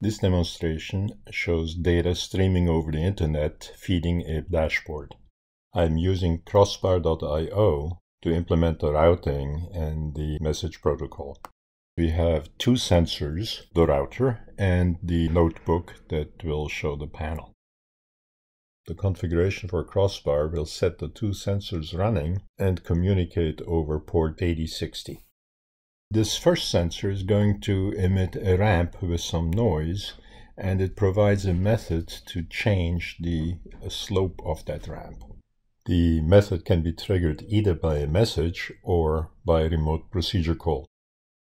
This demonstration shows data streaming over the internet feeding a dashboard. I'm using crossbar.io to implement the routing and the message protocol. We have two sensors, the router and the notebook that will show the panel. The configuration for Crossbar will set the two sensors running and communicate over port 8060. This first sensor is going to emit a ramp with some noise and it provides a method to change the uh, slope of that ramp. The method can be triggered either by a message or by a remote procedure call.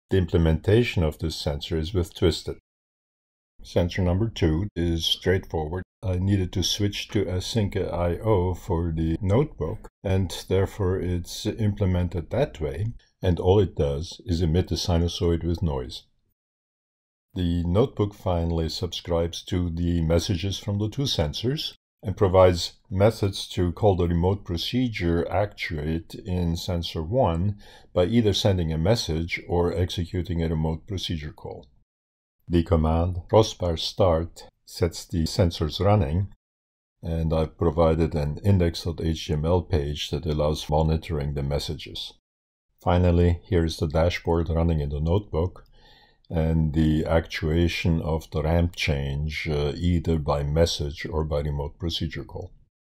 The implementation of this sensor is with Twisted. Sensor number two is straightforward. I needed to switch to async IO for the notebook and therefore it's implemented that way and all it does is emit a sinusoid with noise. The notebook finally subscribes to the messages from the two sensors and provides methods to call the remote procedure actuate in sensor 1 by either sending a message or executing a remote procedure call. The command crossbar start sets the sensors running and I've provided an index.html page that allows monitoring the messages. Finally, here's the dashboard running in the notebook and the actuation of the ramp change uh, either by message or by remote procedure call.